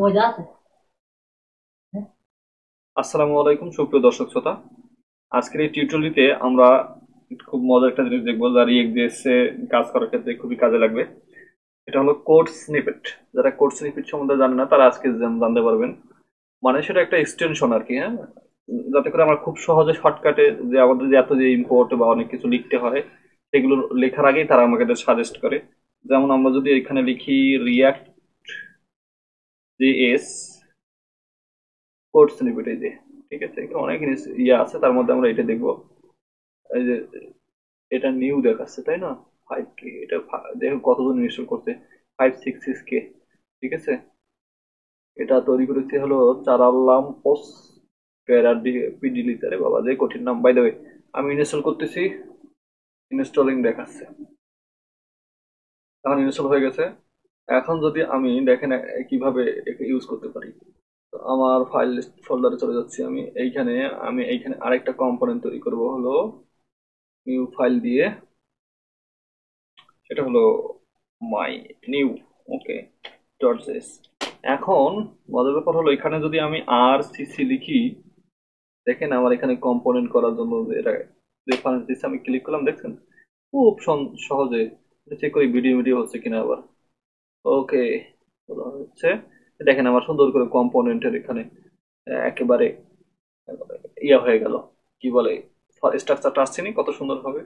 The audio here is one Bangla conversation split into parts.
মজা আছে? আসসালামু আলাইকুম, সুপ্রিয় দর্শক শ্রোতা। আজকের এই টিউটোরিয়ালটিতে আমরা খুব মজার একটা জিনিস দেখব, যা রিয়েক্ট ডিএসএ কাজ করার ক্ষেত্রে খুবই কাজে লাগবে। এটা হলো কোড স্নিপেট। যারা কোড স্নিপেট সম্বন্ধে জানে না, তারা আজকে জানতে পারবেন। মানে সেটা একটা এক্সটেনশন আর কি হ্যাঁ? যাতে করে আমরা খুব সহজে শর্টকাটে যে আমাদের যে এত যে ইম্পোর্ট বা অনেক কিছু লিখতে হয়, সেগুলো লেখার আগেই তারা আমাকে সাজেস্ট করে। যেমন আমরা যদি এখানে লিখি রিয়াক্ট জেএস কোড স্নিপেট এই ঠিক আছে? এখানে অনেক ইয়ে আছে, তার মধ্যে আমরা এটা দেখব। এই যে, এটা নিউ দেখাচ্ছে, তাই না? ফাইভ কে এটা দেখুন কতজন ইনস্টল করছে? ফাইভ সিক্স সিক্স কে ঠিক আছে? এটা তৈরি করেছে হলো চারাল্লাম পোস প্যারার পিডিলিস আরে বাবা, যে কঠিন নাম। বাই দেবে আমি ইনস্টল করতেছি ইনস্টলিং দেখাচ্ছে। এখন ইনস্টল হয়ে গেছে। এখন যদি আমি দেখেন কীভাবে একে ইউজ করতে পারি। তো আমার ফাইল ফোল্ডারে চলে যাচ্ছি আমি। এইখানে আমি এইখানে আরেকটা কম্পোনেন্ট তৈরি করব হলো নিউ ফাইল দিয়ে। সেটা হলো my new okay dot JS এখন মজার ব্যাপার হলো, এখানে যদি আমি আর সিসি লিখি, দেখেন আমার এখানে কম্পোনেন্ট করার জন্য এটা রেফারেন্স দিচ্ছে, আমি ক্লিক করলাম, দেখছেন? খুব সহজে। চেক করি ভিডিও ভিডিও হচ্ছে কিনা আবার। ওকে হচ্ছে দেখেন আমার সুন্দর করে কম্পোনেন্টের এখানে একেবারে, ইয়া হয়ে গেল। কি বলে? স্ট্রাকচারটা আসছে নি? কত সুন্দর হবে।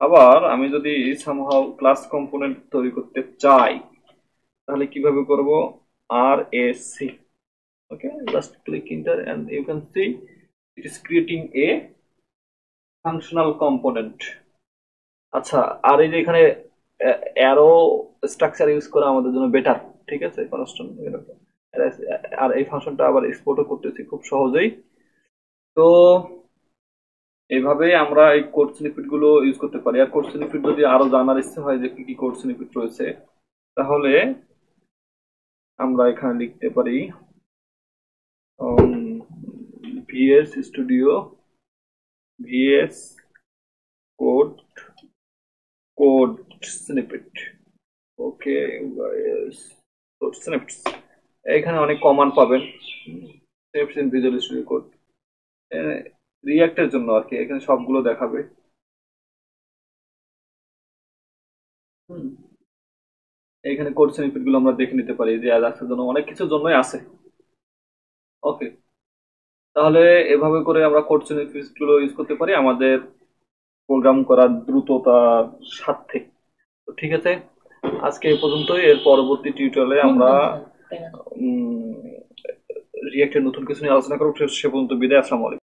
আবার আমি যদি সামহাও ক্লাস কম্পোনেন্ট তৈরি করতে চাই, তাহলে কীভাবে করব? আর A C okay just click enter and you can see it is creating a functional component আচ্ছা আর এই যে এখানে অ্যারো স্ট্রাকচার ইউজ করা আমাদের জন্য বেটার ঠিক আছে? কনস্ট্যান্ট আর এই ফাংশনটা আবার এক্সপোর্টও করতেছি খুব সহজেই। তো এইভাবে আমরা এই স্নিপেটগুলো ইউজ করতে পারি। আর কোড স্নিপেট যদি আরও জানার ইচ্ছে হয় যে কি কি কোড স্নিপেট রয়েছে, তাহলে আমরা এখানে লিখতে পারি VS studio VS code code snippet okay code snippets এখানে অনেক কমান্ড পাবেন। Snippets in visual studio code রিয়াক্টের জন্য আর কি, এখানে সবগুলো দেখাবে। হুম। এইখানে কোড স্নিপেটগুলো আমরা দেখে নিতে পারি আজাক্সের জন্য অনেক কিছুর জন্যই আছে। ওকে তাহলে এভাবে করে আমরা কোড স্নিপেটগুলো ইউজ করতে পারি। আমাদের প্রোগ্রাম করার দ্রুততার সাথে। ঠিক আছে? আজকে এই পর্যন্তই। এর পরবর্তী টিউটোরিয়ালে আমরা রিয়েক্টের নতুন কিছু নিয়ে আলোচনা করব। সে পর্যন্ত বিদায় আসসালামু আলাইকুম।